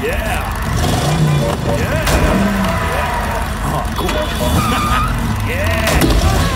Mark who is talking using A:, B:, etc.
A: Yeah. Yeah. Oh, cool. yeah.